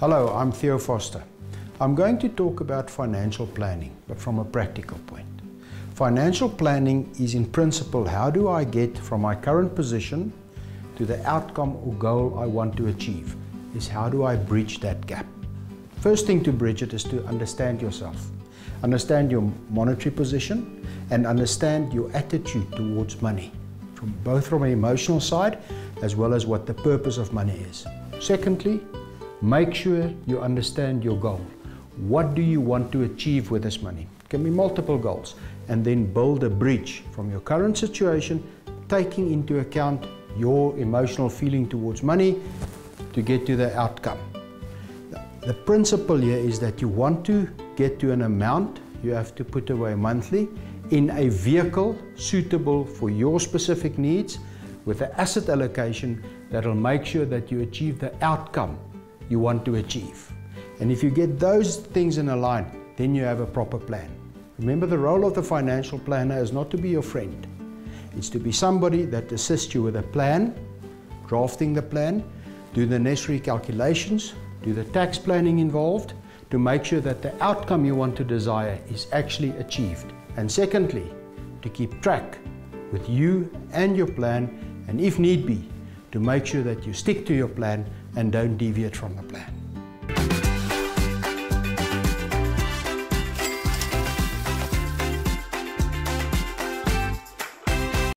Hello, I'm Theo Vorster. I'm going to talk about financial planning, but from a practical point. Financial planning is in principle how do I get from my current position to the outcome or goal I want to achieve, is how do I bridge that gap. First thing to bridge it is to understand yourself. Understand your monetary position and understand your attitude towards money, from both from an emotional side as well as what the purpose of money is. Secondly, make sure you understand your goal. What do you want to achieve with this money? It can be multiple goals and then build a bridge from your current situation, taking into account your emotional feeling towards money to get to the outcome. The principle here is that you want to get to an amount you have to put away monthly in a vehicle suitable for your specific needs with an asset allocation that will make sure that you achieve the outcome you want to achieve. And if you get those things in a line, then you have a proper plan. Remember the role of the financial planner is not to be your friend. It's to be somebody that assists you with a plan, drafting the plan, do the necessary calculations, do the tax planning involved to make sure that the outcome you want to desire is actually achieved. And secondly, to keep track with you and your plan and if need be, to make sure that you stick to your plan and don't deviate from the plan.